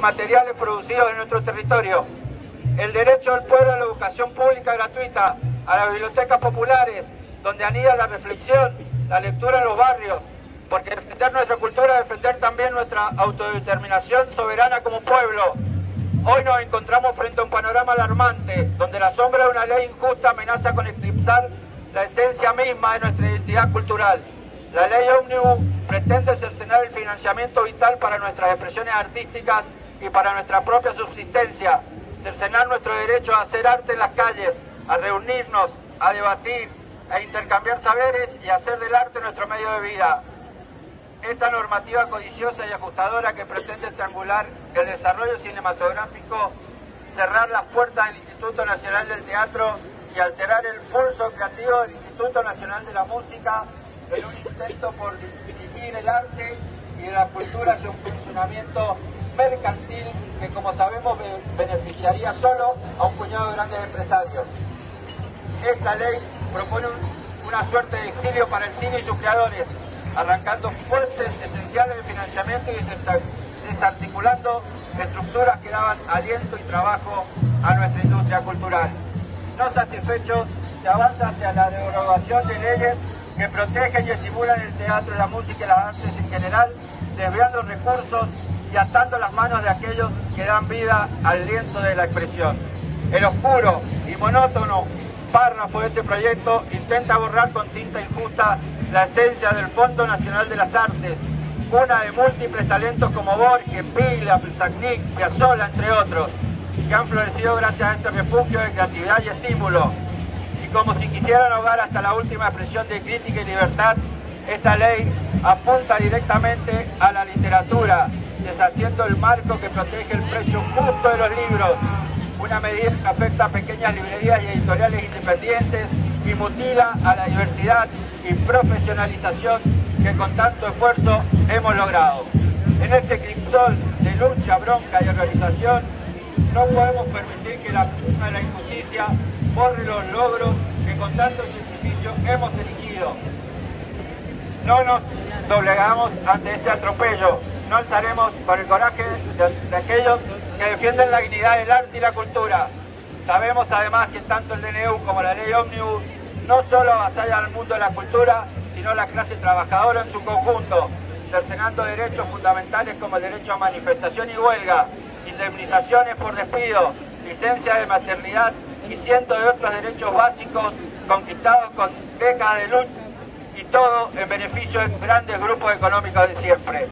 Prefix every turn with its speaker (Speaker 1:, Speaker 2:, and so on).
Speaker 1: materiales producidos en nuestro territorio. El derecho del pueblo a la educación pública gratuita, a las bibliotecas populares, donde anida la reflexión, la lectura en los barrios, porque defender nuestra cultura es defender también nuestra autodeterminación soberana como pueblo. Hoy nos encontramos frente a un panorama alarmante, donde la sombra de una ley injusta amenaza con eclipsar la esencia misma de nuestra identidad cultural. La ley Omnibus pretende cercenar el financiamiento vital para nuestras expresiones artísticas y para nuestra propia subsistencia, cercenar nuestro derecho a hacer arte en las calles, a reunirnos, a debatir, a intercambiar saberes y a hacer del arte nuestro medio de vida. Esta normativa codiciosa y ajustadora que pretende estrangular el desarrollo cinematográfico, cerrar las puertas del Instituto Nacional del Teatro y alterar el pulso creativo del Instituto Nacional de la Música en un intento por dirigir el arte y la cultura hacia un funcionamiento mercantil que, como sabemos, beneficiaría solo a un puñado de grandes empresarios. Esta ley propone una suerte de exilio para el cine y sus creadores, arrancando fuentes esenciales de financiamiento y desarticulando estructuras que daban aliento y trabajo a nuestra industria cultural. No satisfechos, se avanza hacia la derogación de leyes que protegen y estimulan el teatro, la música y las artes en general, desviando recursos y atando las manos de aquellos que dan vida al lienzo de la expresión. El oscuro y monótono párrafo de este proyecto intenta borrar con tinta injusta la esencia del Fondo Nacional de las Artes, una de múltiples talentos como Borges, Pila, Plzaknik, Piazzolla, entre otros, que han florecido gracias a este refugio de creatividad y estímulo. Y como si quisieran ahogar hasta la última expresión de crítica y libertad, esta ley apunta directamente a la literatura, deshaciendo el marco que protege el precio justo de los libros, una medida que afecta a pequeñas librerías y editoriales independientes y mutila a la diversidad y profesionalización que con tanto esfuerzo hemos logrado. En este crisol de lucha, bronca y organización, no podemos permitir que la pluma la injusticia borre los logros que con tanto sacrificio hemos elegido. No nos doblegamos ante este atropello, no alzaremos con el coraje de, aquellos que defienden la dignidad del arte y la cultura. Sabemos además que tanto el DNU como la ley Omnibus no solo avasallan al mundo de la cultura, sino la clase trabajadora en su conjunto, cercenando derechos fundamentales como el derecho a manifestación y huelga, indemnizaciones por despido, licencia de maternidad y cientos de otros derechos básicos conquistados con décadas de lucha y todo en beneficio de grandes grupos económicos de siempre.